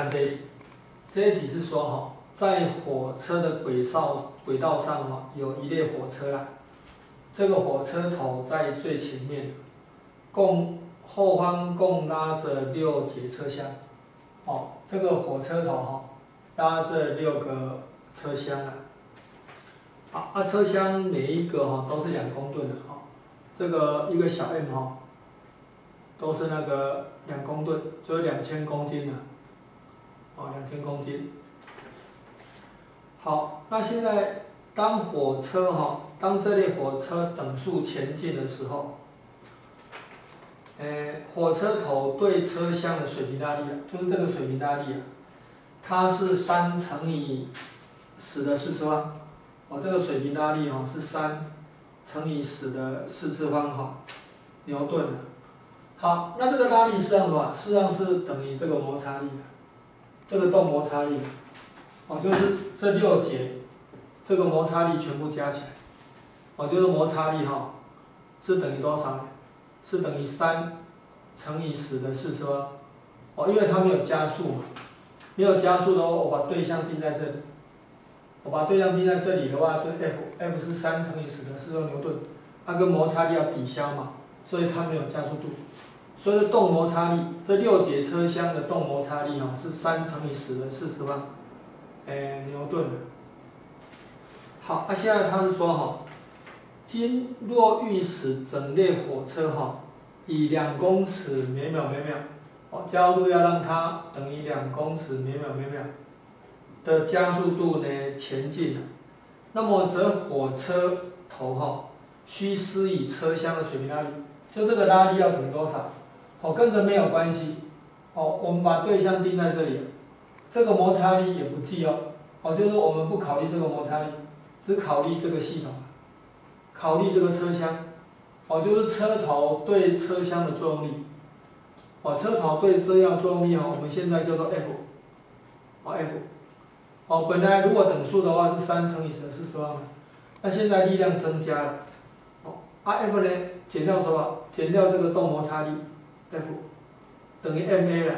看这一题，这一题是说哈，在火车的轨道轨道上哈，有一列火车啦，这个火车头在最前面，共后方共拉着六节车厢，哦，这个火车头哈，拉着六个车厢啊，啊啊车厢每一个哈都是两公吨的哈，这个一个小 m 哈。都是那个两公吨，就是两千公斤的，哦，两千公斤。好，那现在当火车哈，当这列火车等速前进的时候，诶，火车头对车厢的水平拉力啊，就是这个水平拉力啊，它是三乘以十的四次方，哦，这个水平拉力哈是三乘以十的四次方哈，牛顿的。好，那这个拉力实际上什么？实际上是等于这个摩擦力的，这个动摩擦力，哦，就是这六节，这个摩擦力全部加起来，哦，就是摩擦力哈，是等于多少？是等于三乘以十的四次方，哦，因为它没有加速嘛，没有加速的话，我把对象定在这里，我把对象定在这里的话，这 F，F 是三乘以十的四方牛顿，它跟摩擦力要抵消嘛，所以它没有加速度。所以说动摩擦力，这六节车厢的动摩擦力哈是三乘以十的四次方，诶牛顿的。好，那现在他是说哈，今若欲使整列火车哈以两公尺每秒每秒，哦加速度要让它等于两公尺每秒每秒的加速度呢前进，那么则火车头哈需施以车厢的水平拉力，就这个拉力要等于多少？哦，跟着没有关系，哦，我们把对象定在这里，这个摩擦力也不计哦，哦，就是我们不考虑这个摩擦力，只考虑这个系统，考虑这个车厢，哦，就是车头对车厢的作用力，哦，车头对车厢作用力哦，我们现在叫做 F，哦 F，哦，本来如果等速的话是三乘以十的四次方，那现在力量增加了，哦，F 呢减掉什么？减掉这个动摩擦力。F 等于 ma 了，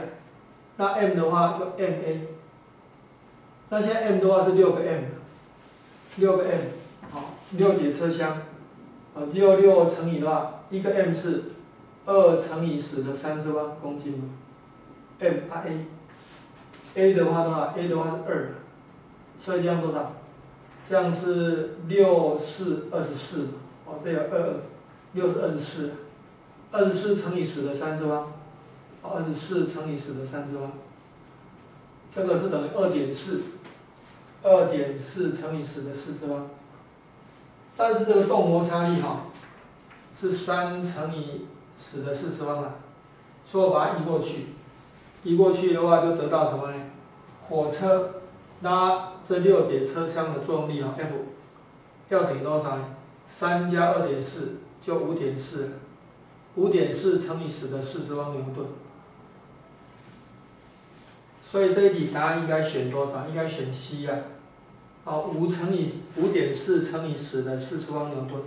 那 m 的话就 ma，那现在 m 的话是六个 m，六个 m，好，六节车厢，啊，六六乘以的话，一个 m 是二乘以十的三次方公斤嘛，m 啊 a，a 的话的话，a 的话是二，所以这样多少？这样是六四二十四，哦，这有二二，六是二十四。二十四乘以十的三次方，二十四乘以十的三次方，这个是等于二点四，二点四乘以十的四次方。但是这个动摩擦力哈，是三乘以十的四次方啊，所以我把它移过去，移过去的话就得到什么呢？火车拉这六节车厢的作用力啊，F 要等于多少呢？三加二点四就五点四。五点四乘以十的四次方牛顿，所以这一题答案应该选多少？应该选 C 啊。好，五乘以五点四乘以十的四次方牛顿。